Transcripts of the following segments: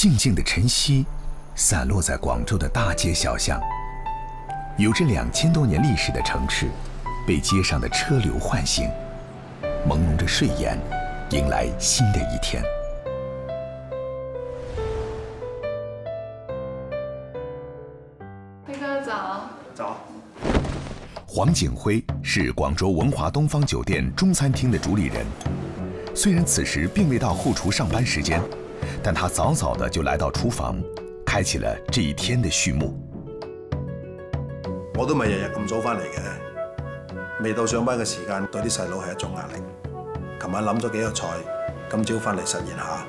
静静的晨曦，散落在广州的大街小巷。有着两千多年历史的城市，被街上的车流唤醒，朦胧着睡眼，迎来新的一天。辉哥早。早。黄景辉是广州文华东方酒店中餐厅的主理人。虽然此时并未到后厨上班时间，但他早早的就来到厨房，开启了这一天的序幕。我都唔係日日咁早翻嚟嘅，未到上班嘅時間，對啲細佬係一種壓力。琴晚諗咗幾個菜，今朝翻嚟實現下。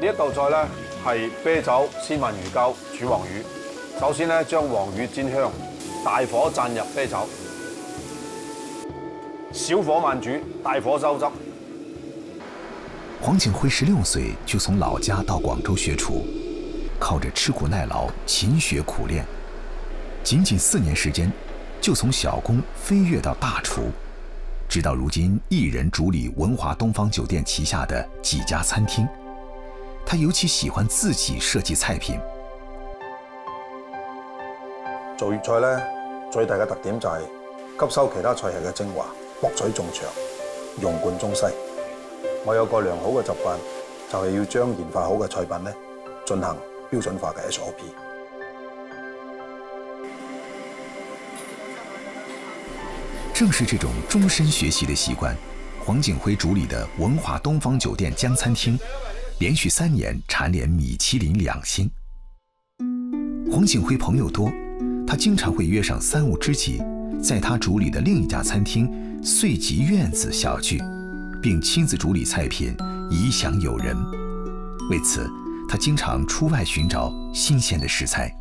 呢一道菜咧係啤酒鮮鰻魚膠煮黃魚。首先咧將黃魚煎香，大火浸入啤酒，小火慢煮，大火收汁。黄景辉十六岁就从老家到广州学厨，靠着吃苦耐劳、勤学苦练，仅仅四年时间，就从小工飞跃到大厨，直到如今一人主理文华东方酒店旗下的几家餐厅。他尤其喜欢自己设计菜品。做粵菜呢，最大嘅特點就係吸收其他菜系嘅精華，博取眾長，融貫中西。我有個良好嘅習慣，就係要將研發好嘅菜品咧進行標準化嘅 SOP。正是这种终身学习的习惯，黄景辉主理的文华东方酒店江餐厅，连续三年蝉联米其林两星。黄景辉朋友多，他经常会约上三五知己，在他主理的另一家餐厅穗吉院子小聚。并亲自处理菜品，以享友人。为此，他经常出外寻找新鲜的食材。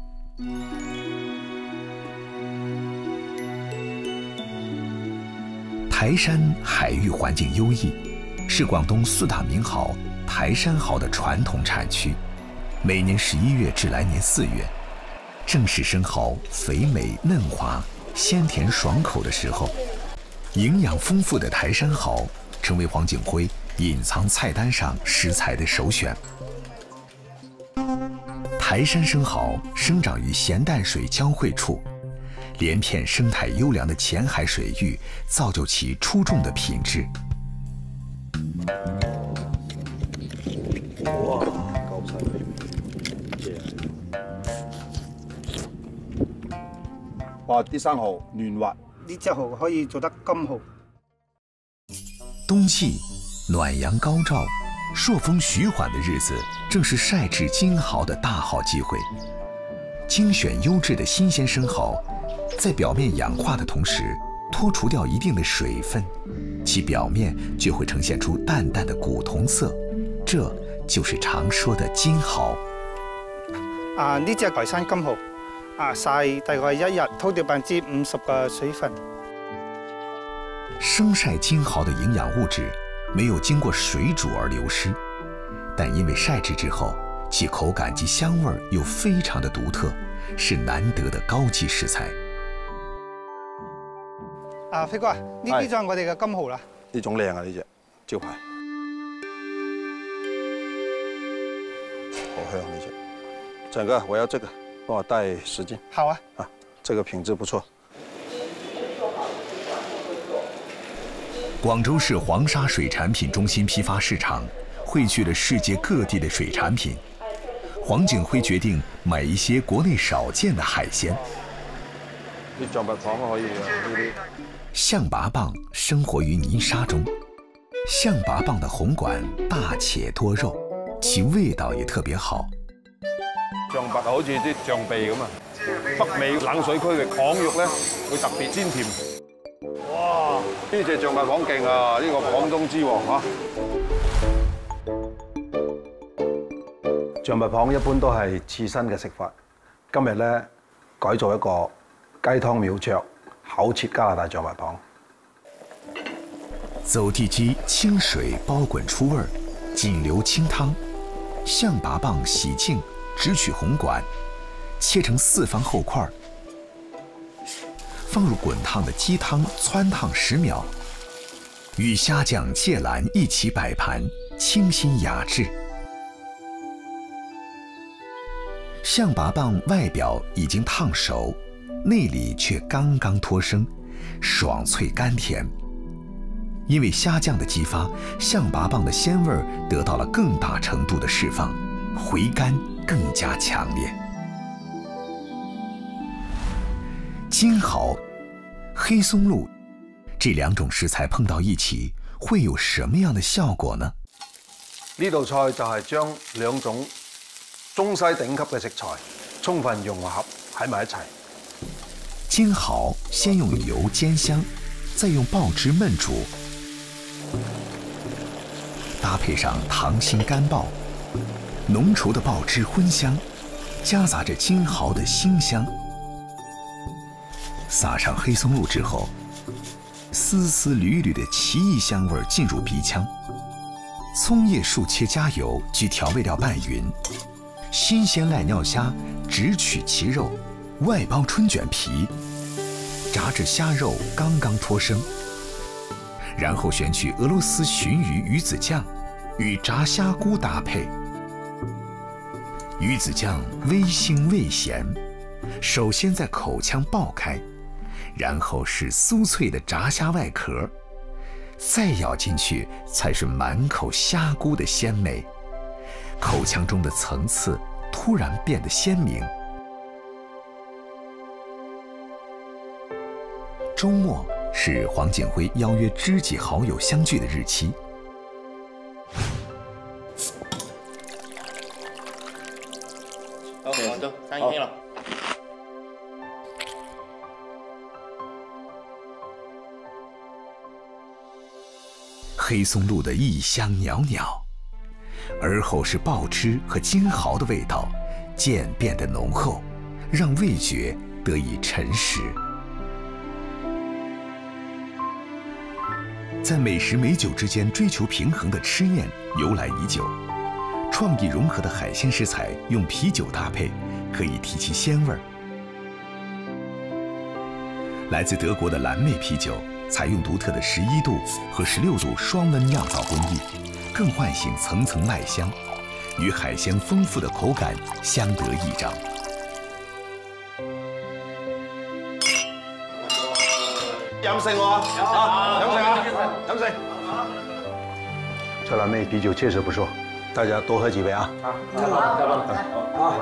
台山海域环境优异，是广东四大名蚝台山蚝的传统产区。每年十一月至来年四月，正是生蚝肥美嫩滑、鲜甜爽口的时候。营养丰富的台山蚝。成为黄景辉隐藏菜单上食材的首选。台山生蚝生长于咸淡水交汇处，连片生态优良的浅海水域造就其出众的品质。哇，高山哇，啲生蚝嫩滑，呢只蚝可以做得咁好。冬季，暖阳高照，朔风徐缓的日子，正是晒制金蚝的大好机会。精选优质的新鲜生蚝，在表面氧化的同时，脱除掉一定的水分，其表面就会呈现出淡淡的古铜色，这就是常说的金蚝。啊，呢只台山金蚝，啊晒大概一日，脱掉百分之五十嘅水分。生晒金蚝的营养物质没有经过水煮而流失，但因为晒制之后，其口感及香味又非常的独特，是难得的高级食材。啊，飞哥啊，呢啲就係我哋嘅金蚝啦。呢種靚啊，呢只招牌，好香呢只。整個我要這個，幫我帶十斤。好啊。啊，這個品質不錯。广州市黄沙水产品中心批发市场汇聚了世界各地的水产品。黄景辉决定买一些国内少见的海鲜。象拔蚌，生活于泥沙中，象拔蚌的红管大且多肉，其味道也特别好。象拔好似啲象鼻咁啊，北美冷水區嘅蚌肉咧會特別鮮甜。呢隻象拔蚌勁啊！呢個廣東之王啊！象拔蚌一般都係刺身嘅食法，今日咧改做一個雞湯苗雀口切加拿大象拔蚌。走地鸡清水包滚出味儿，仅留清汤。象拔蚌洗净，只取红管，切成四方厚块儿。放入滚烫的鸡汤，汆烫十秒，与虾酱芥兰一起摆盘，清新雅致。象拔蚌外表已经烫熟，内里却刚刚脱生，爽脆甘甜。因为虾酱的激发，象拔蚌的鲜味得到了更大程度的释放，回甘更加强烈。金蚝、黑松露这两种食材碰到一起，会有什么样的效果呢？呢道菜就係將兩種中西頂級嘅食材充分融合喺埋一齊。金蚝先用油煎香，再用爆汁焖煮，搭配上溏心干爆，浓稠的爆汁荤香，夹杂着金蚝的腥香。撒上黑松露之后，丝丝缕缕的奇异香味进入鼻腔。葱叶数切加油，及调味料拌匀。新鲜濑尿虾只取其肉，外包春卷皮，炸至虾肉刚刚脱生。然后选取俄罗斯鲟鱼鱼子酱，与炸虾菇搭配。鱼子酱微腥味咸，首先在口腔爆开，然后是酥脆的炸虾外壳。再咬进去，才是满口虾菇的鲜美，口腔中的层次突然变得鲜明。周末是黄景辉邀约知己好友相聚的日期。黑松露的异香袅袅，而后是爆汁和金蚝的味道渐变得浓厚，让味觉得以沉实。在美食美酒之间追求平衡的吃宴由来已久，创意融合的海鲜食材用啤酒搭配，可以提其鲜味儿。来自德国的蓝莓啤酒。采用独特的十一度和十六度双温酿造工艺，更唤醒层层麦香，与海鲜丰富的口感相得益彰。饮食我啊，饮食啊，饮食。这蓝妹啤酒确实不错，大家多喝几杯啊！好，再见。啊。